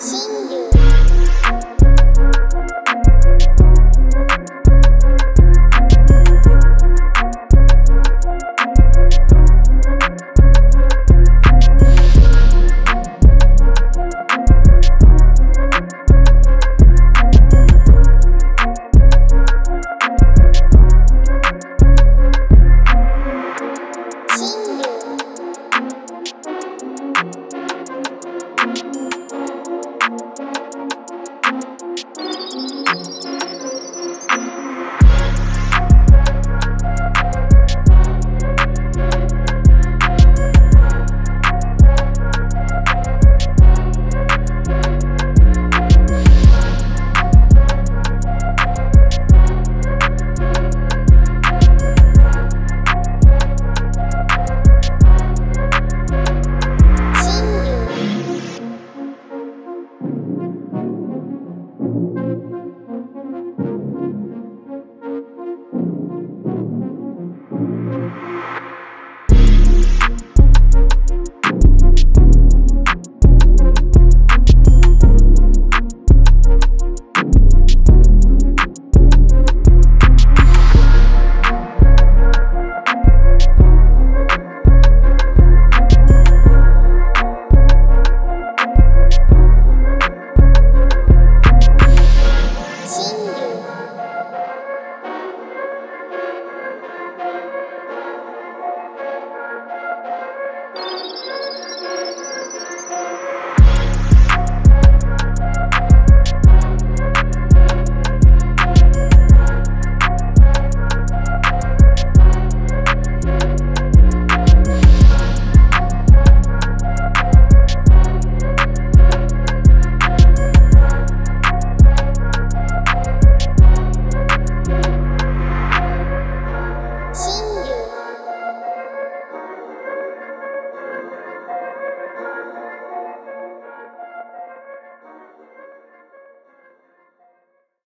新流。